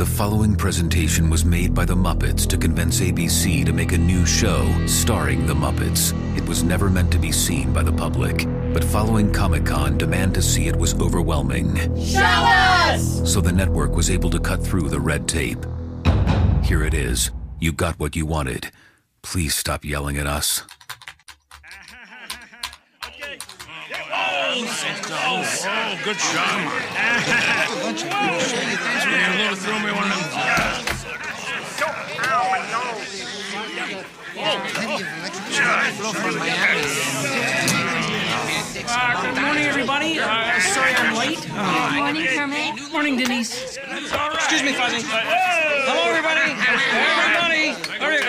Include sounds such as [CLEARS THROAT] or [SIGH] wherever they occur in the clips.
The following presentation was made by the Muppets to convince ABC to make a new show starring the Muppets. It was never meant to be seen by the public, but following Comic Con, demand to see it was overwhelming. Show us! So the network was able to cut through the red tape. Here it is. You got what you wanted. Please stop yelling at us. Oh, oh, good shot. little throw me one of them. Uh, good morning, everybody. Uh, sorry I'm late. Uh, Morning, Kermit. morning, Denise. Excuse me, Fozzie. Hello, everybody.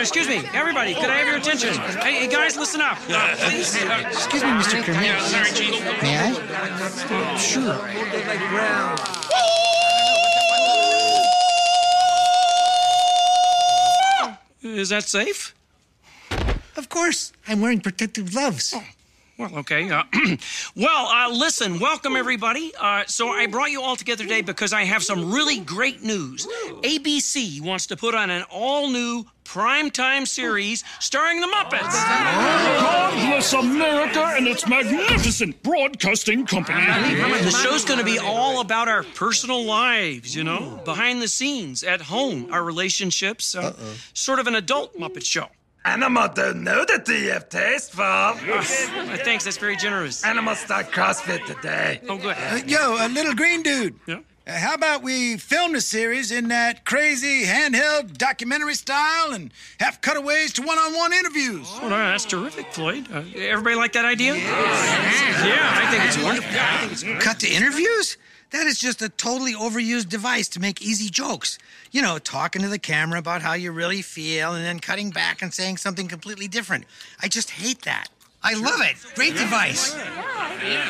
Everybody. All right, excuse me, everybody. Could I have your attention? Hey, hey guys, listen up. Uh, please. Uh, Excuse me, Mr. Kermit. sorry, Chief. May I? Sure. Is that safe? Of course. I'm wearing protective gloves. Well, okay. Uh, [CLEARS THROAT] well, uh, listen, welcome everybody. Uh, so I brought you all together today because I have some really great news. ABC wants to put on an all-new primetime series starring the Muppets. God bless America and its magnificent broadcasting company. The show's going to be all about our personal lives, you know, behind the scenes, at home, our relationships. Uh, sort of an adult Muppet show. Animal don't know that they have taste for. Uh, thanks, that's very generous. Animal start CrossFit today. Oh, good. Uh, yo, a little green dude. Yeah? Uh, how about we film the series in that crazy handheld documentary style and have cutaways to one-on-one interviews? Oh, no, that's terrific, Floyd. Uh, everybody like that idea? Yeah, I think it's wonderful. I think it's Cut to interviews? That is just a totally overused device to make easy jokes. You know, talking to the camera about how you really feel and then cutting back and saying something completely different. I just hate that. I love it. Great device. Hey,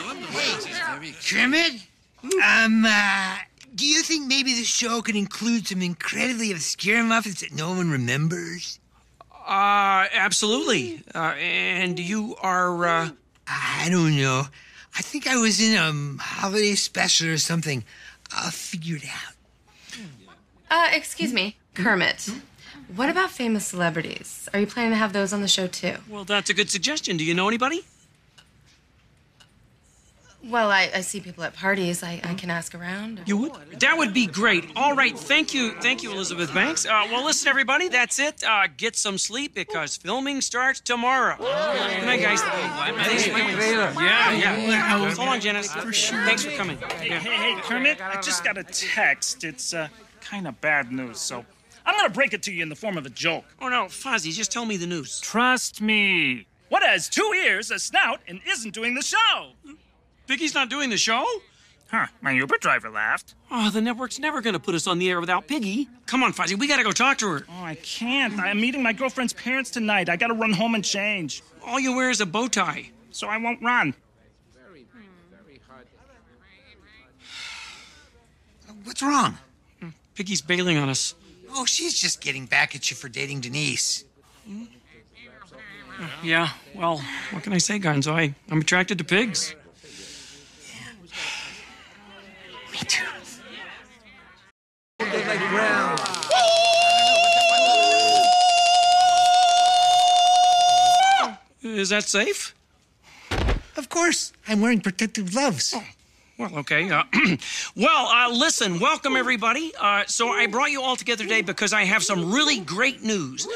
Kermit? Um, uh, do you think maybe the show could include some incredibly obscure Muppets that no one remembers? Uh, absolutely. Uh, and you are, uh, I don't know. I think I was in a holiday special or something. I'll figure it out. Uh, excuse me, Kermit. What about famous celebrities? Are you planning to have those on the show too? well, that's a good suggestion. Do you know anybody? Well, I, I see people at parties. I, I can ask around. You would? That would be great. All right. Thank you. Thank you, Elizabeth Banks. Uh, well, listen, everybody. That's it. Uh, get some sleep because filming starts tomorrow. Good night, guys. Thanks for coming. Yeah, yeah. So long, Janice. For sure. Thanks for coming. Yeah. Hey, hey, Kermit, I just got a text. It's uh, kind of bad news, so I'm gonna break it to you in the form of a joke. Oh, no, Fozzie, just tell me the news. Trust me. What has two ears, a snout, and isn't doing the show? Piggy's not doing the show? Huh, my Uber driver laughed. Oh, the network's never going to put us on the air without Piggy. Come on, Fozzie, we got to go talk to her. Oh, I can't. I'm meeting my girlfriend's parents tonight. I gotta run home and change. All you wear is a bow tie. So I won't run. [SIGHS] What's wrong? Piggy's bailing on us. Oh, she's just getting back at you for dating Denise. [SIGHS] Yeah, well, what can I say, Gonzo? I, I'm attracted to pigs. Is that safe? Of course. I'm wearing protective gloves. Well, okay. Uh, [CLEARS THROAT] well, uh, listen, welcome everybody. Uh, so I brought you all together today because I have some really great news.